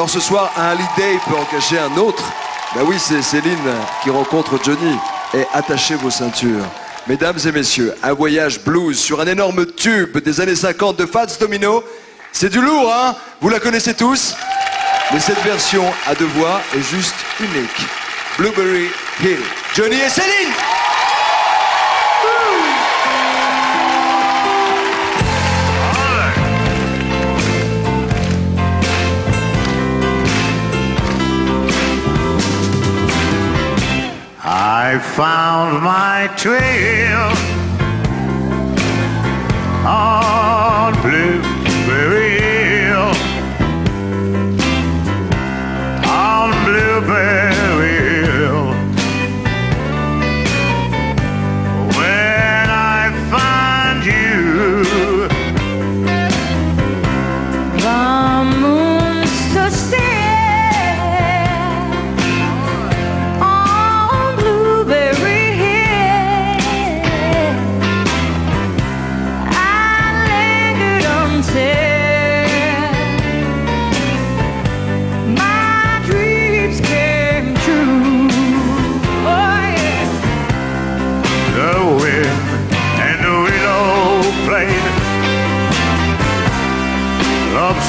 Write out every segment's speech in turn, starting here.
Alors ce soir, un holiday peut en cacher un autre. Ben oui, c'est Céline qui rencontre Johnny. Et attachez vos ceintures. Mesdames et messieurs, un voyage blues sur un énorme tube des années 50 de Fats Domino. C'est du lourd, hein? Vous la connaissez tous? Mais cette version à deux voix est juste unique. Blueberry Hill. Johnny et Céline I found my trail on Blueberry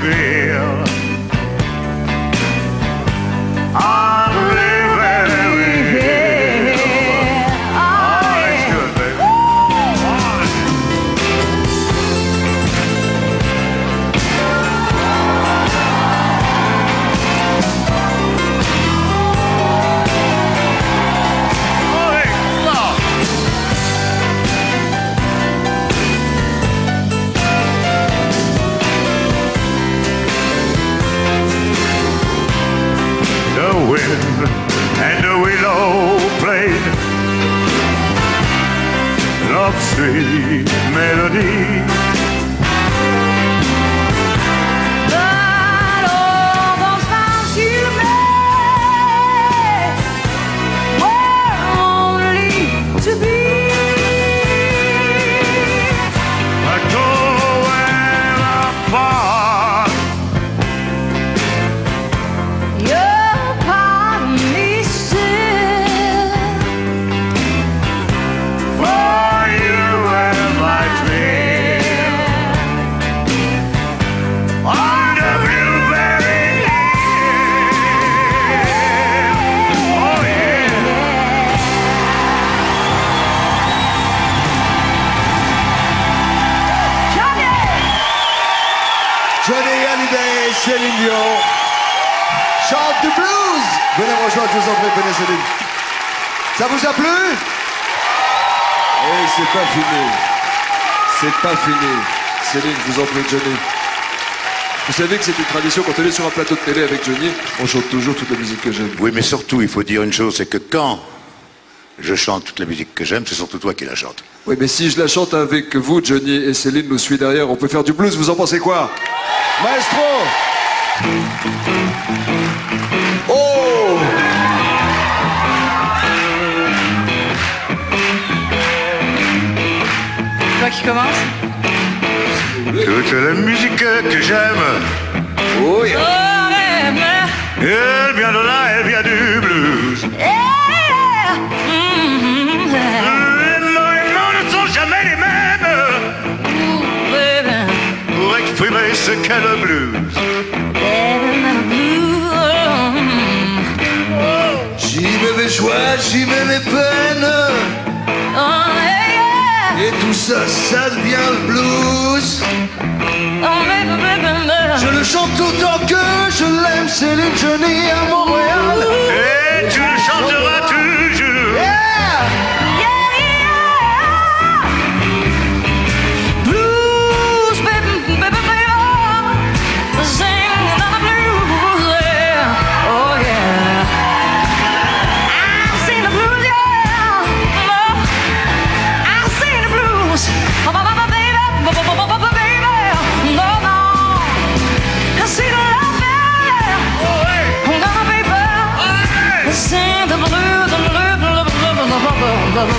Be. Sweet melody. Céline Dion. Chante du blues Venez me rejoindre, je vous en prie, venez Céline. Ça vous a plu? Eh, c'est pas fini. C'est pas fini. Céline, je vous en prie, Johnny. Vous savez que c'est une tradition, quand on est sur un plateau de télé avec Johnny, on chante toujours toute la musique que j'aime. Oui, mais surtout, il faut dire une chose, c'est que quand je chante toute la musique que j'aime, c'est surtout toi qui la chante. Oui, mais si je la chante avec vous, Johnny, et Céline nous suit derrière, on peut faire du blues, vous en pensez quoi? Maestro Oh Toi qui commence Toute la musique que j'aime, Oh, yeah. Oh, elle vient de là, elle vient du blues. Yeah. Mhm. Les mots ne sont jamais les mêmes pour exprimer ce qu'est le blues. Ça, ça devient le blues. Je le chante autant que je l'aime, Céline Johnny à Montréal.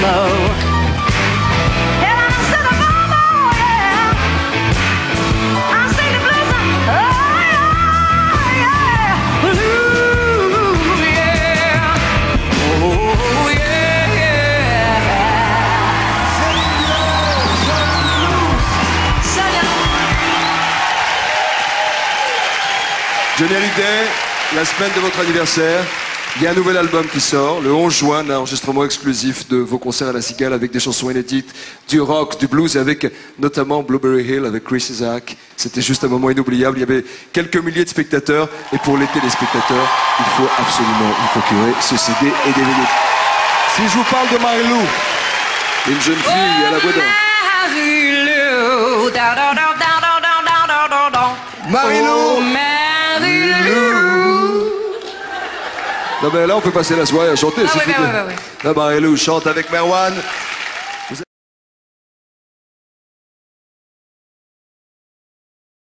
low. La semaine de votre anniversaire, il y a un nouvel album qui sort le 11 juin, un enregistrement exclusif de vos concerts à la Cigale avec des chansons inédites, du rock, du blues et avec notamment Blueberry Hill avec Chris Isaac. C'était juste un moment inoubliable. Il y avait quelques milliers de spectateurs et pour les téléspectateurs, il faut absolument vous procurer ce CD et DVD. Si je vous parle de Marilou, une jeune fille à la voix d'or. Marilou, Non mais là on peut passer la soirée à chanter, Ah s'il ouais, vous ouais, plaît. ouais, ouais, ouais. Là Marilou chante avec Merwan.